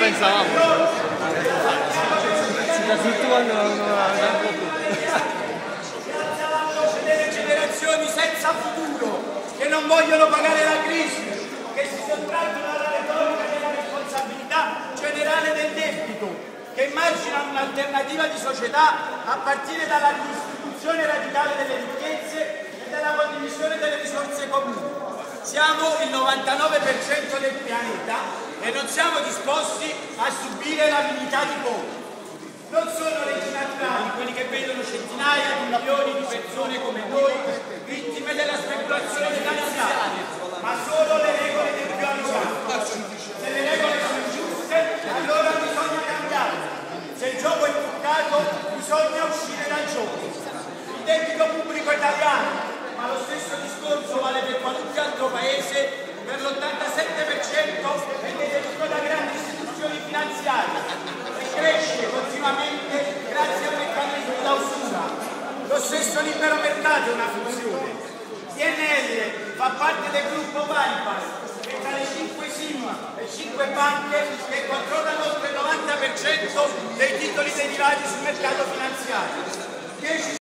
pensavamo. Soprattutto quando non avevamo delle generazioni senza futuro, che non vogliono pagare la crisi, che si sottraggono alla retorica della responsabilità generale del debito, che immagina un'alternativa di società a partire dalla distribuzione radicale delle ricchezze e dalla condivisione delle risorse comuni. Siamo il 99% del pianeta e non siamo disposti a subire l'avidità di pochi. Non sono leggi naturali quelli che vedono centinaia di milioni di persone come noi vittime della speculazione finanziaria, ma solo le regole del più anziano. Se le regole sono ingiuste, allora bisogna cambiarle. Se il gioco è truccato, bisogna uscire e cresce continuamente grazie a meccanismi da usura. Lo stesso libero mercato è una funzione. DNL fa parte del gruppo Bypass che tra le 5 SIM e 5 banche che controllano oltre il 90% dei titoli derivati sul mercato finanziario.